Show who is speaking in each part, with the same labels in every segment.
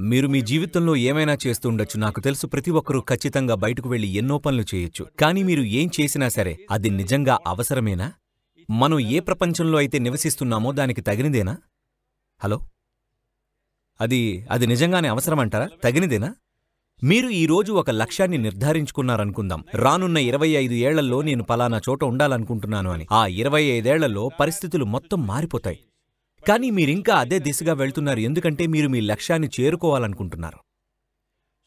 Speaker 1: మీరు మీ జీవితంలో ఏమైనా చేస్తుండొచ్చు నాకు తెలుసు ప్రతి ఒక్కరూ ఖచ్చితంగా బయటకు వెళ్ళి ఎన్నో పనులు చేయొచ్చు. కానీ మీరు ఏం చేసినా సరే అది నిజంగా అవసరమేనా? మనం ఏ ప్రపంచంలో అయితే నివసిస్తున్నామో దానికి తగినదేనా? హలో? అది అది నిజంగానే అవసరమంటారా? తగినదేనా? మీరు ఈ రోజు ఒక లక్ష్యాన్ని నిర్ధారించుకున్నారనుకుందాం. రానున్న ఇరవై ఐదు ఏళ్ళలో నేను పలానా చోట ఉండాలనుకుంటున్నాను అని. ఆ ఇరవై ఐదేళ్ళలో పరిస్థితులు మొత్తం మారిపోతాయి. కానీ మీరింకా అదే దిశగా వెళ్తున్నారు. ఎందుకంటే మీరు మీ లక్ష్యాన్ని చేరుకోవాలనుకుంటున్నారు.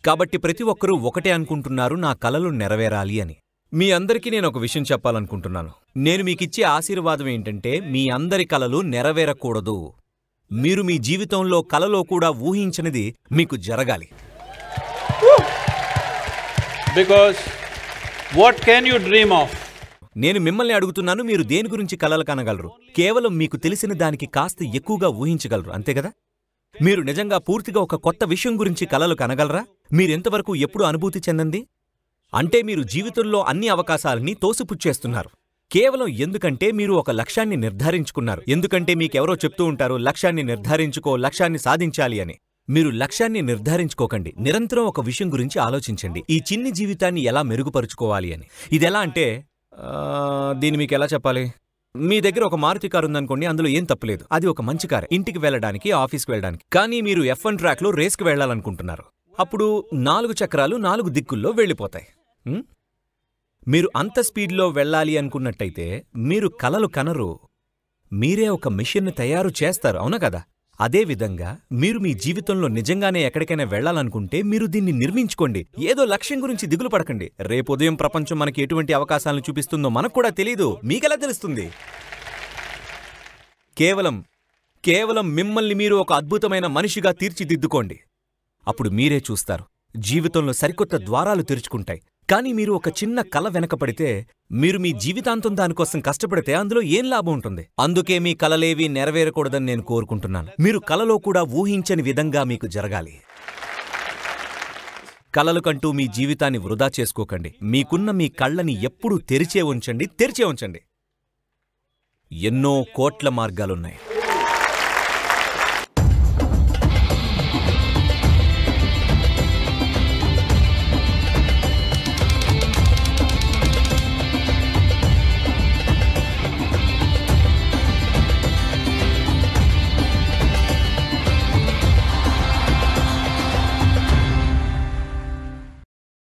Speaker 1: కాబట్టి ప్రతి ఒక్కరూ ఒకటే అనుకుంటున్నారు నా కలలు నెరవేరాలి అని. మీ అందరికీ నేను ఒక విషయం చెప్పాలనుకుంటున్నాను. నేను మీకిచ్చే ఆశీర్వాదం ఏంటంటే మీ అందరి కలలు నెరవేరకూడదు. మీరు మీ జీవితంలో కలలో కూడా ఊహించనిది మీకు జరగాలి.
Speaker 2: Because what can you dream of
Speaker 1: నేను మిమ్మల్ని అడుగుతున్నాను మీరు దేని గురించి కలలు కనగలరు? కేవలం మీకు తెలిసిన దానికి కాస్త ఎక్కువగా ఊహించగలరు అంతే కదా? మీరు నిజంగా పూర్తిగా ఒక కొత్త విషయం గురించి కలలు కనగలరా? మీరెంతవరకు ఎప్పుడు అనుభూతి చెందంది? అంటే మీరు జీవితంలో అన్ని అవకాశాలని తోసిపుచ్చేస్తున్నారు. కేవలం ఎందుకంటే మీరు ఒక లక్ష్యాన్ని నిర్ధారించుకున్నారు. ఎందుకంటే మీకెవరో చెప్తూ ఉంటారు లక్ష్యాన్ని నిర్ధారించుకో లక్ష్యాన్ని సాధించాలి అని. మీరు లక్ష్యాన్ని నిర్ధారించుకోకండి. నిరంతరం ఒక విషయం గురించి ఆలోచించండి. ఈ చిన్ని జీవితాన్ని ఎలా మెరుగుపరుచుకోవాలి అని. ఇదెలా అంటే దీన్ని మీకు ఎలా చెప్పాలి? మీ దగ్గర ఒక మారుతి కారు ఉందనుకోండి అందులో ఏం తప్పలేదు అది ఒక మంచి కార్. ఇంటికి వెళ్ళడానికి ఆఫీస్కి వెళ్ళడానికి. కానీ మీరు ఎఫ్ వన్ ట్రాక్లో రేస్కి వెళ్ళాలనుకుంటున్నారు. అప్పుడు నాలుగు చక్రాలు నాలుగు దిక్కుల్లో వెళ్ళిపోతాయి. మీరు అంత స్పీడ్లో వెళ్ళాలి అనుకున్నట్టయితే మీరు కలలు కనరు. మీరే ఒక మిషన్ని తయారు చేస్తారు అవునా కదా? అదేవిధంగా మీరు మీ జీవితంలో నిజంగానే ఎక్కడికైనా వెళ్ళాలనుకుంటే మీరు దీన్ని నిర్మించుకోండి. ఏదో లక్ష్యం గురించి దిగులు పడకండి. రేపు ఉదయం ప్రపంచం మనకి ఎటువంటి అవకాశాలను చూపిస్తుందో మనకు కూడా తెలీదు. మీకెలా తెలుస్తుంది? కేవలం కేవలం మిమ్మల్ని మీరు ఒక అద్భుతమైన మనిషిగా తీర్చిదిద్దుకోండి. అప్పుడు మీరే చూస్తారు. జీవితంలో సరికొత్త ద్వారాలు తెరుచుకుంటాయి. కానీ మీరు ఒక చిన్న కల వెనకపడితే మీరు మీ జీవితాంతం దానికోసం కష్టపడితే అందులో ఏం లాభం ఉంటుంది? అందుకే మీ కలలేవి నెరవేరకూడదని నేను కోరుకుంటున్నాను. మీరు కలలో కూడా ఊహించని విధంగా మీకు జరగాలి. కలలకంటూ మీ జీవితాన్ని వృధా చేసుకోకండి. మీకున్న మీ కళ్ళని ఎప్పుడూ తెరిచే ఉంచండి తెరిచే ఉంచండి. ఎన్నో కోట్ల మార్గాలున్నాయి.